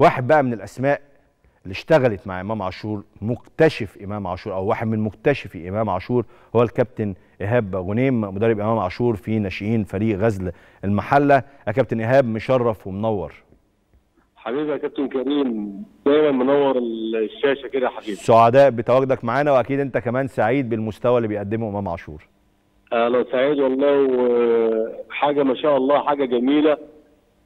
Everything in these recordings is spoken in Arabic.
واحد بقى من الأسماء اللي اشتغلت مع إمام عاشور مكتشف إمام عاشور أو واحد من مكتشفي إمام عاشور هو الكابتن إيهاب غنيم مدرب إمام عاشور في ناشئين فريق غزل المحلة. يا كابتن إيهاب مشرف ومنور. حبيبي يا كابتن كريم دايما منور الشاشة كده يا حبيبي. سعداء بتواجدك معانا وأكيد أنت كمان سعيد بالمستوى اللي بيقدمه إمام عاشور. أنا سعيد والله وحاجة ما شاء الله حاجة جميلة.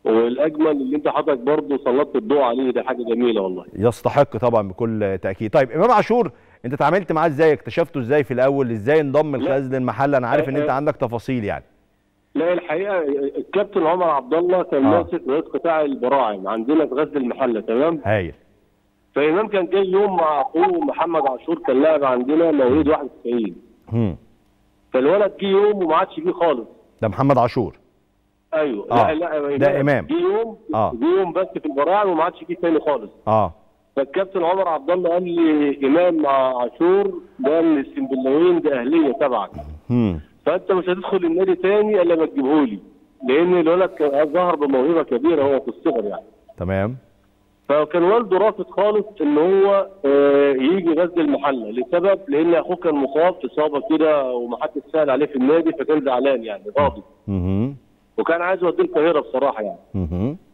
والأجمل اللي أنت حضرتك برضه سلطت الضوء عليه ده حاجة جميلة والله. يستحق طبعا بكل تأكيد. طيب إمام عاشور أنت اتعاملت معاه إزاي؟ اكتشفته إزاي في الأول؟ إزاي انضم لغزل المحله أنا عارف إن أنت عندك تفاصيل يعني. لا الحقيقة الكابتن عمر عبد الله كان آه. ماسك رئيس قطاع البراعم عندنا في غزل المحلة تمام؟ هايل. فإمام كان جاي يوم مع أخوه محمد عاشور كان لاعب عندنا مواليد 91 هم. فالولد جه يوم وما عادش جه خالص. ده محمد عاشور. أيوه آه. لا لا ده إمام. جه يوم آه. جه يوم بس في البراعم وما عادش جه تاني خالص آه فالكابتن عمر عبد الله قال لي إمام عاشور ده من السنبلاوين ده أهلية تبعك. فأنت مش هتدخل النادي تاني إلا ما تجيبهولي لأن الولد كان ظهر بموهبة كبيرة هو في الصغر يعني تمام فكان والده رافض خالص إن هو آه، يجي غزل المحلة لسبب لأن أخوه كان مصاب إصابة كده ومحدش سأل عليه في النادي فكان زعلان يعني غاضب. وكان عايز يوديه القاهرة بصراحة يعني.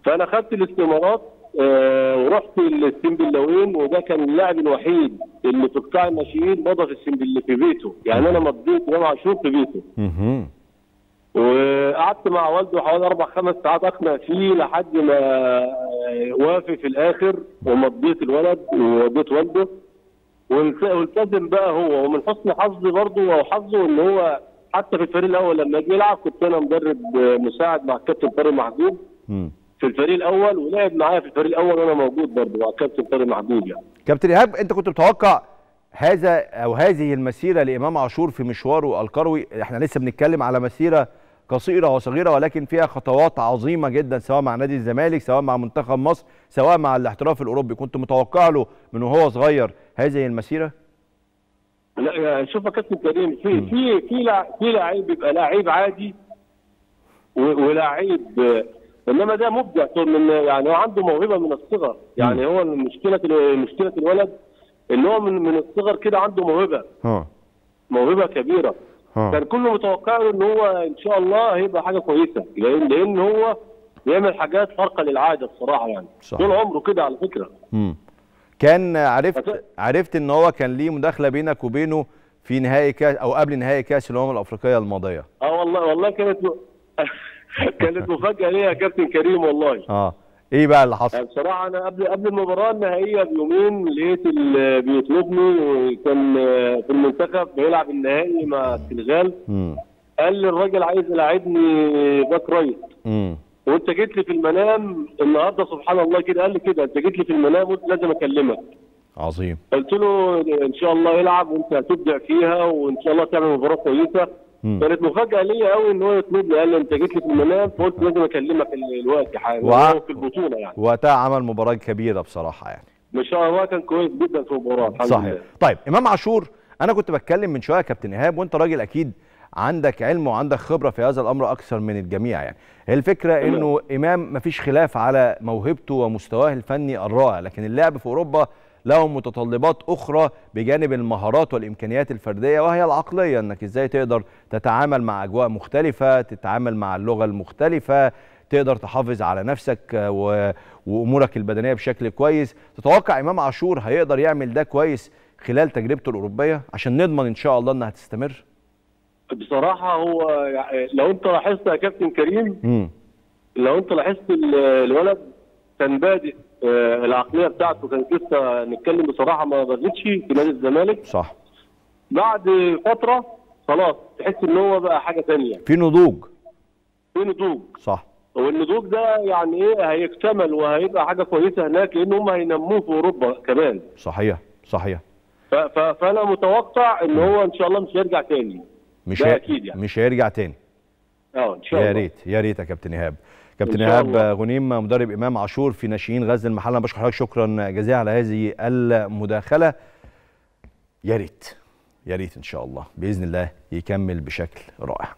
فأنا خدت الاستمارات آه، ورحت السنبلاوين وده كان اللاعب الوحيد اللي في قطاع الناشئين مضى في السنبل في بيته يعني أنا مضيت امام عاشور في بيته. وقعدت مع والده حوالي أربع خمس ساعات أقنع فيه لحد ما آه، وافق في الآخر ومضيت الولد ووديت والده والت- والتزم بقى هو ومن حسن حظي برضه أو حظه إن هو حتى في الفريق الأول لما جه يلعب كنت أنا مدرب مساعد مع الكابتن طارق محجوب. في الفريق الأول ولعب معايا في الفريق الأول وأنا موجود برضه مع الكابتن طارق محجوب يعني. كابتن إيهاب أنت كنت متوقع هذا أو هذه المسيرة لإمام عاشور في مشواره الكروي؟ إحنا لسه بنتكلم على مسيرة قصيرة وصغيرة ولكن فيها خطوات عظيمة جدا سواء مع نادي الزمالك سواء مع منتخب مصر سواء مع الاحتراف الأوروبي. كنت متوقع له من وهو صغير هذه المسيرة؟ لا شوف يا كابتن كريم في في في في لعيب بيبقى لعيب عادي ولعيب انما ده مبدع من يعني هو عنده موهبة من الصغر. يعني هو مشكله مشكلة الولد ان هو من من الصغر كده عنده موهبة. ها. موهبة كبيرة. ها. كان كله متوقع له ان هو ان شاء الله هيبقى حاجة كويسة لأن لأن هو بيعمل حاجات خارقه للعادة بصراحة يعني. صح. طول عمره كده على فكرة. مم. كان عرفت فت- عرفت إن هو كان ليه مداخلة بينك وبينه في نهائي كاس أو قبل نهائي كأس الأمم الأفريقية الماضية. آه والله والله كانت م... كانت مفاجأة ليا يا كابتن كريم والله. آه. إيه بقى اللي حصل؟ يعني بصراحة أنا قبل قبل المباراة النهائية بيومين لقيت بيطلبني وكان آه، في المنتخب بيلعب النهائي مع السنغال. قال لي الراجل عايز يلاعبني back right. وانت جيت لي في المنام النهارده سبحان الله كده قال لي كده انت جيت لي في المنام قلت لازم أكلمك. عظيم. قلت له إن شاء الله يلعب وانت هتبدع فيها وإن شاء الله تعمل مباراة كويسة. كانت مفاجأة ليا قوي إن هو يطلب لي قال لي أنت جيت لي في المنام فقلت لازم أكلمك ال- الوقت حاجة وع- وهو في البطولة يعني. وقتها عمل مباراة كبيرة بصراحة يعني. ما شاء الله كان كويس جدا في المباراة صحيح. لله. طيب إمام عاشور أنا كنت بتكلم من شوية يا كابتن إيهاب وأنت راجل أكيد عندك علم وعندك خبرة في هذا الأمر أكثر من الجميع يعني. هي الفكرة. إنه إمام مفيش خلاف على موهبته ومستواه الفني الرائع لكن اللعب في أوروبا له متطلبات أخرى بجانب المهارات والإمكانيات الفردية وهي العقلية إنك إزاي تقدر تتعامل مع أجواء مختلفة تتعامل مع اللغة المختلفة تقدر تحافظ على نفسك آه، و... وأمورك البدنية بشكل كويس. تتوقع إمام عاشور هيقدر يعمل ده كويس خلال تجربته الأوروبية؟ عشان نضمن إن شاء الله إنها تستمر بصراحة هو يعني لو انت لاحظت يا كابتن كريم لو انت لاحظت ال- الولد كان بادئ آه، العقلية بتاعته كانت لسه نتكلم بصراحة ما بغتش في نادي الزمالك. صح. بعد فترة خلاص تحس ان هو بقى حاجة ثانية في نضوج. في نضوج. صح. والنضوج ده يعني إيه هيكتمل وهيبقى حاجة كويسة هناك لأن هم هينموه في أوروبا كمان. صحيح صحيح. فأنا متوقع إن هو إن شاء الله مش هيرجع تاني. مش ده أكيد يعني. مش هيرجع تاني. آه إن شاء يا الله. ريت يا ريت يا كابتن إيهاب. كابتن إيهاب. غنيم مدرب إمام عاشور في ناشئين غزل المحلة. أنا بشكر حضرتك شكرا جزيلا على هذه المداخلة. يا ريت يا ريت إن شاء الله. بإذن الله يكمل بشكل رائع.